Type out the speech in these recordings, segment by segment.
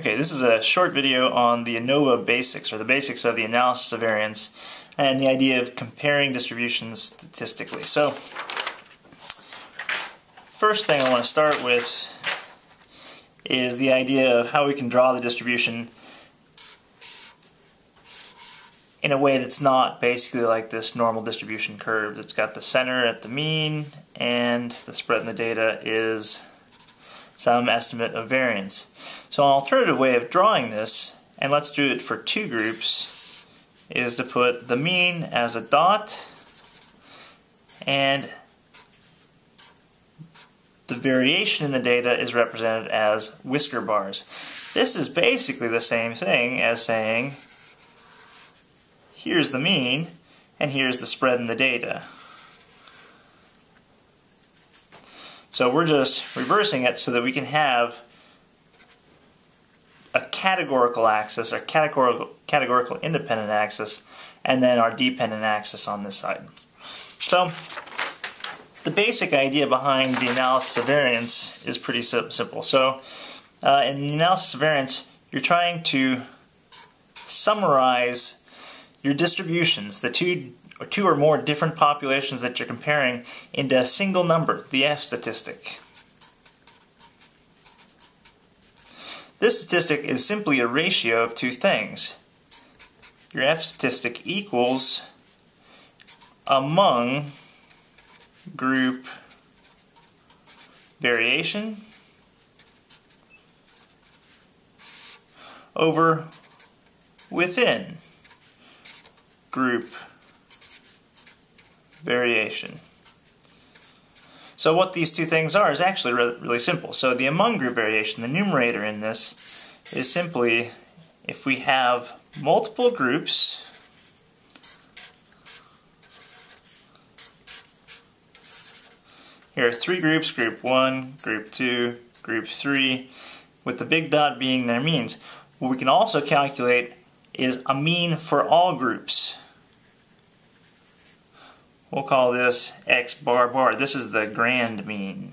Okay, this is a short video on the ANOVA basics, or the basics of the analysis of variance, and the idea of comparing distributions statistically. So, first thing I want to start with is the idea of how we can draw the distribution in a way that's not basically like this normal distribution curve that's got the center at the mean and the spread in the data is some estimate of variance. So an alternative way of drawing this, and let's do it for two groups, is to put the mean as a dot and the variation in the data is represented as whisker bars. This is basically the same thing as saying here's the mean and here's the spread in the data. So we're just reversing it so that we can have a categorical axis, or categorical, categorical independent axis, and then our dependent axis on this side. So the basic idea behind the analysis of variance is pretty simple. So uh, in the analysis of variance, you're trying to summarize your distributions, the two or two or more different populations that you're comparing into a single number, the F statistic. This statistic is simply a ratio of two things. Your F statistic equals among group variation over within group variation. So what these two things are is actually re really simple. So the among group variation, the numerator in this, is simply if we have multiple groups Here are three groups, group 1, group 2, group 3, with the big dot being their means. What we can also calculate is a mean for all groups. We'll call this x bar bar. This is the grand mean.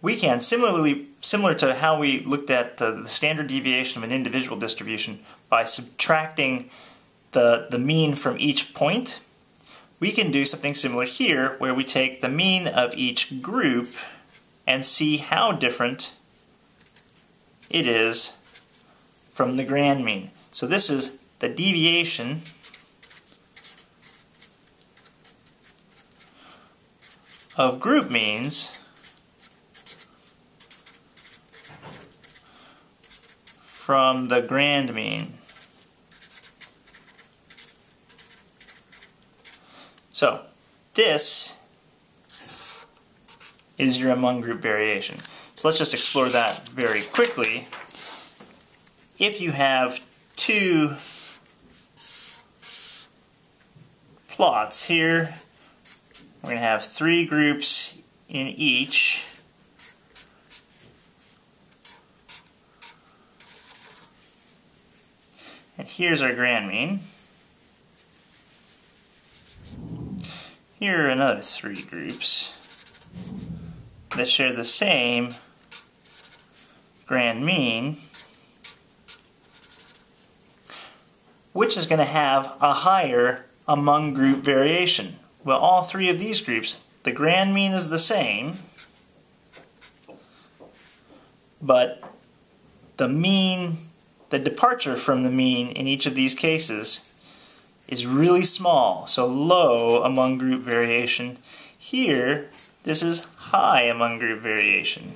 We can, similarly, similar to how we looked at the, the standard deviation of an individual distribution by subtracting the, the mean from each point, we can do something similar here where we take the mean of each group and see how different it is from the grand mean. So this is the deviation of group means from the grand mean. So this is your among group variation. So let's just explore that very quickly. If you have two plots here. We're going to have three groups in each. And here's our grand mean. Here are another three groups that share the same grand mean. Which is going to have a higher among group variation? Well, all three of these groups, the grand mean is the same, but the mean, the departure from the mean in each of these cases is really small, so low among group variation. Here, this is high among group variation.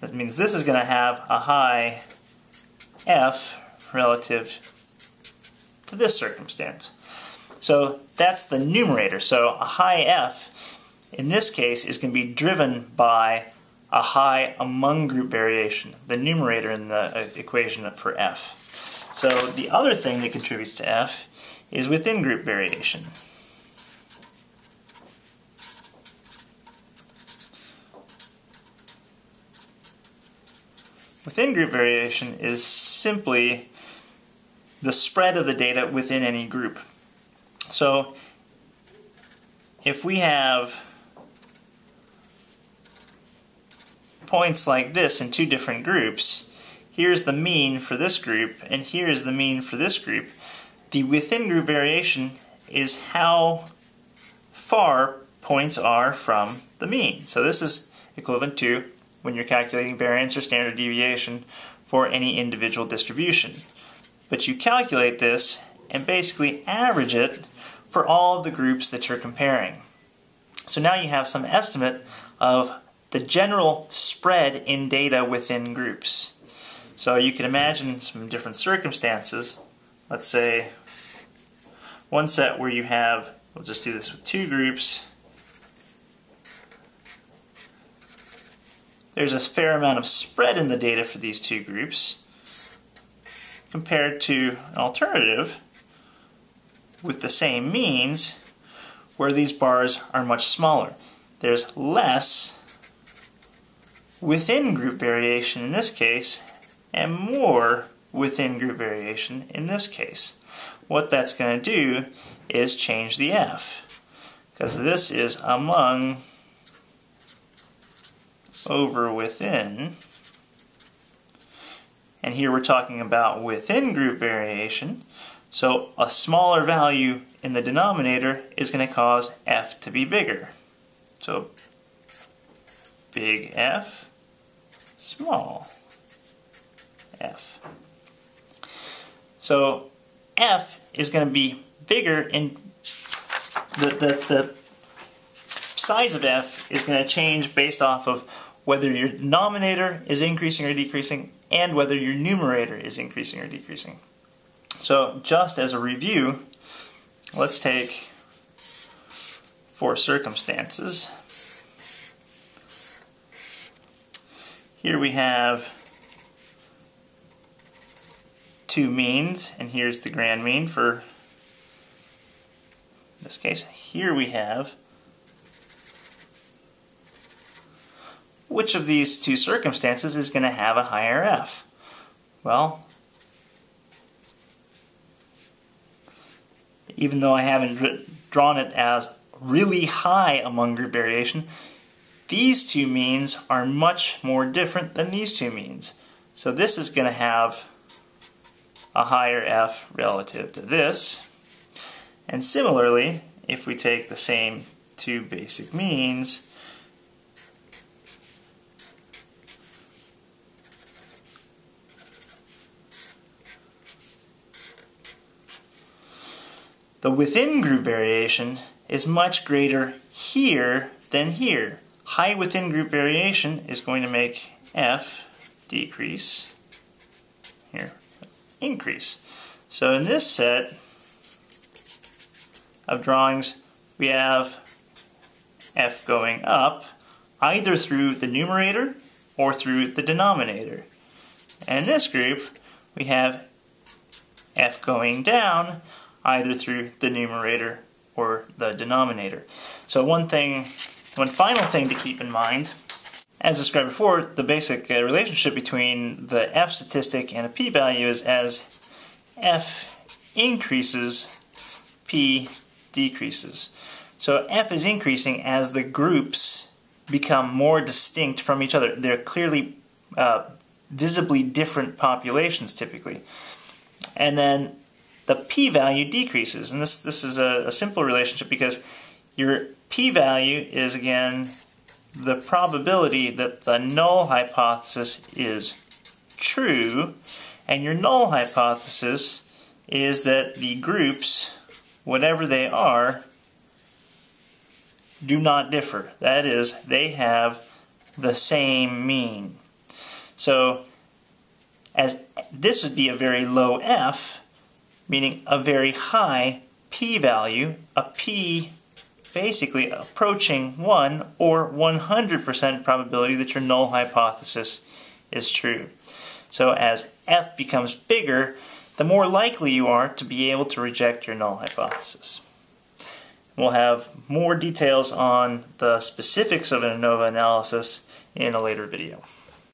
That means this is going to have a high f relative to this circumstance. So that's the numerator. So a high f in this case is going to be driven by a high among group variation, the numerator in the uh, equation for f. So the other thing that contributes to f is within group variation. Within group variation is simply the spread of the data within any group. So if we have points like this in two different groups, here's the mean for this group, and here's the mean for this group. The within group variation is how far points are from the mean. So this is equivalent to when you're calculating variance or standard deviation for any individual distribution. But you calculate this and basically average it for all of the groups that you're comparing. So now you have some estimate of the general spread in data within groups. So you can imagine some different circumstances. Let's say one set where you have, we'll just do this with two groups, there's a fair amount of spread in the data for these two groups compared to an alternative with the same means where these bars are much smaller. There's less within group variation in this case and more within group variation in this case. What that's going to do is change the F because this is among over within and here we're talking about within group variation. So a smaller value in the denominator is going to cause f to be bigger. So big F, small f. So f is going to be bigger in the, the, the size of f is going to change based off of whether your denominator is increasing or decreasing and whether your numerator is increasing or decreasing. So just as a review, let's take four circumstances. Here we have two means, and here's the grand mean for this case. Here we have which of these two circumstances is going to have a higher f? Well, even though I haven't drawn it as really high among group variation, these two means are much more different than these two means. So this is going to have a higher f relative to this. And similarly, if we take the same two basic means, The within group variation is much greater here than here. High within group variation is going to make f decrease, here, increase. So in this set of drawings, we have f going up either through the numerator or through the denominator. And in this group, we have f going down either through the numerator or the denominator. So one thing, one final thing to keep in mind, as described before, the basic uh, relationship between the f statistic and a p-value is as f increases, p decreases. So f is increasing as the groups become more distinct from each other. They're clearly uh, visibly different populations typically. And then the p-value decreases. And this, this is a, a simple relationship because your p-value is, again, the probability that the null hypothesis is true, and your null hypothesis is that the groups, whatever they are, do not differ. That is, they have the same mean. So, as this would be a very low f, meaning a very high p-value, a p basically approaching 1 or 100% probability that your null hypothesis is true. So as f becomes bigger, the more likely you are to be able to reject your null hypothesis. We'll have more details on the specifics of an ANOVA analysis in a later video.